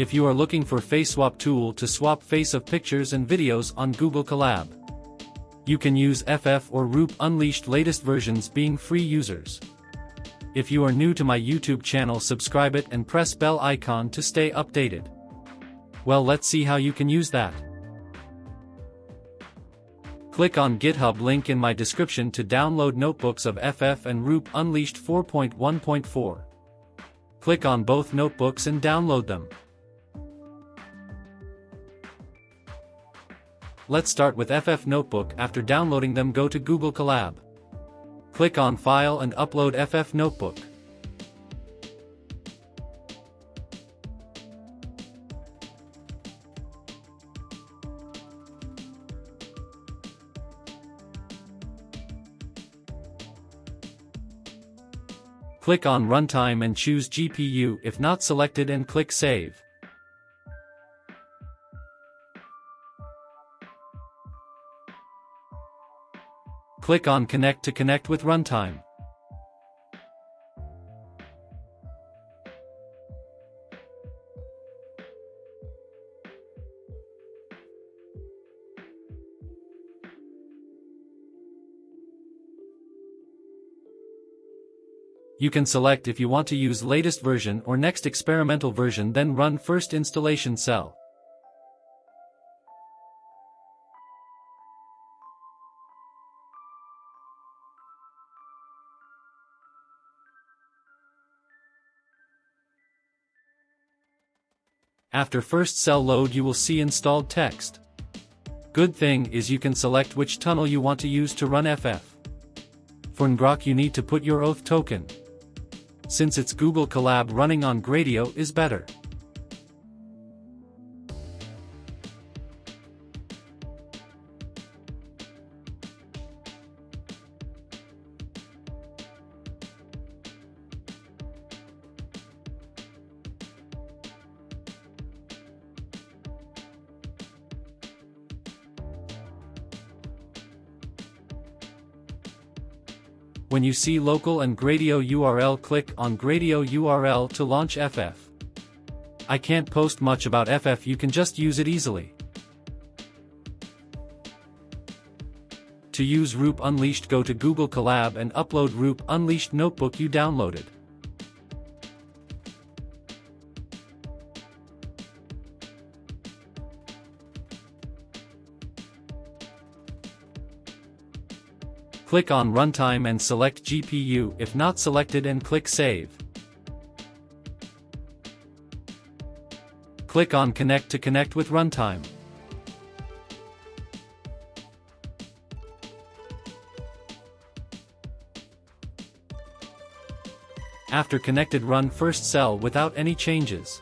If you are looking for face swap tool to swap face of pictures and videos on Google Colab. You can use FF or Roop Unleashed latest versions being free users. If you are new to my YouTube channel subscribe it and press bell icon to stay updated. Well let's see how you can use that. Click on GitHub link in my description to download notebooks of FF and Roop Unleashed 4.1.4. Click on both notebooks and download them. Let's start with FF Notebook after downloading them go to Google Colab. Click on File and upload FF Notebook. Click on Runtime and choose GPU if not selected and click Save. Click on Connect to connect with Runtime. You can select if you want to use latest version or next experimental version then run first installation cell. After first cell load you will see installed text. Good thing is you can select which tunnel you want to use to run FF. For Ngrok you need to put your auth token. Since it's Google Colab running on Gradio is better. When you see local and Gradio URL click on Gradio URL to launch FF. I can't post much about FF you can just use it easily. To use Roop Unleashed go to Google Colab and upload Roop Unleashed notebook you downloaded. Click on Runtime and select GPU if not selected and click Save. Click on Connect to connect with Runtime. After connected run first cell without any changes.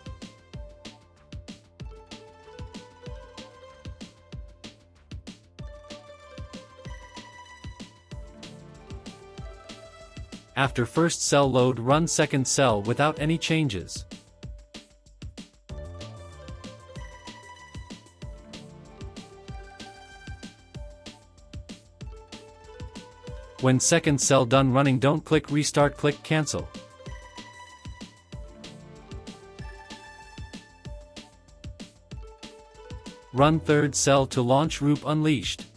After first cell load run second cell without any changes. When second cell done running don't click restart click cancel. Run third cell to launch Roop Unleashed.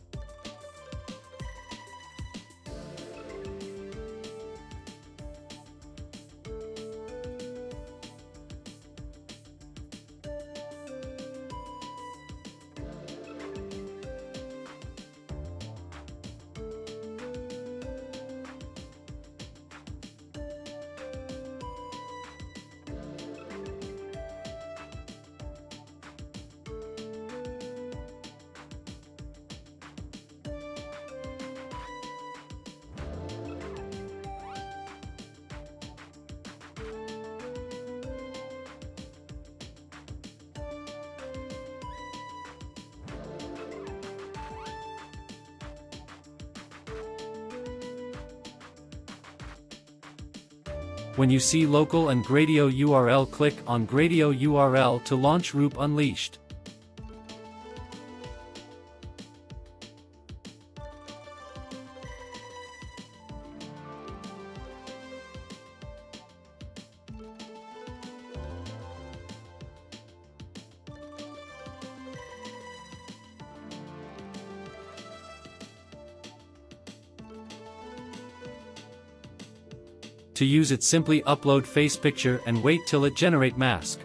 When you see local and Gradio URL click on Gradio URL to launch Roop Unleashed. To use it simply upload face picture and wait till it generate mask.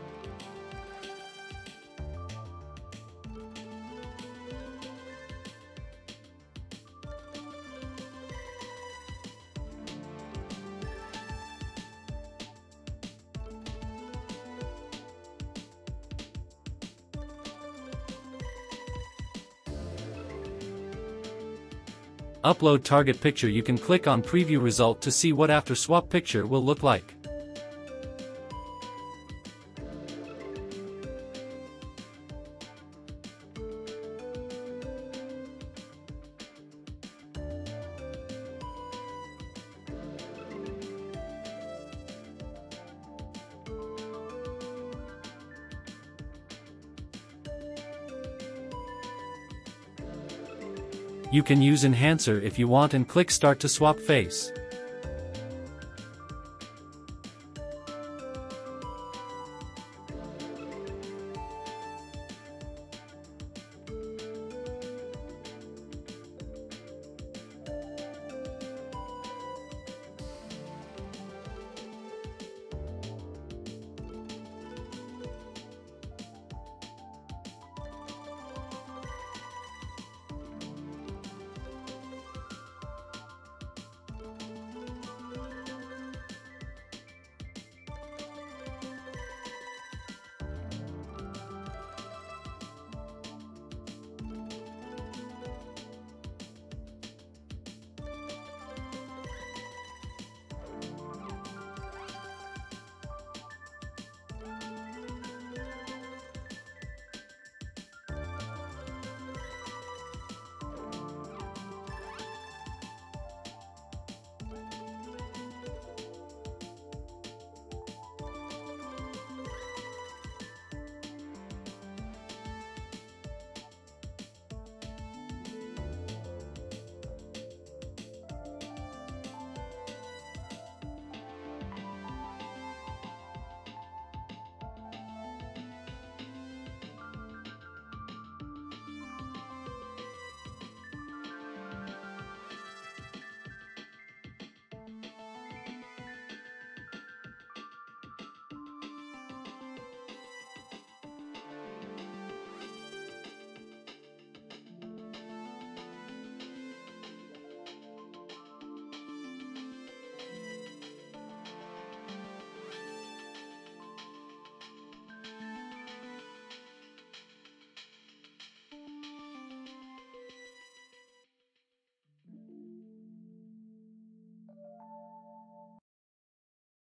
Upload target picture you can click on preview result to see what after swap picture will look like. You can use enhancer if you want and click start to swap face.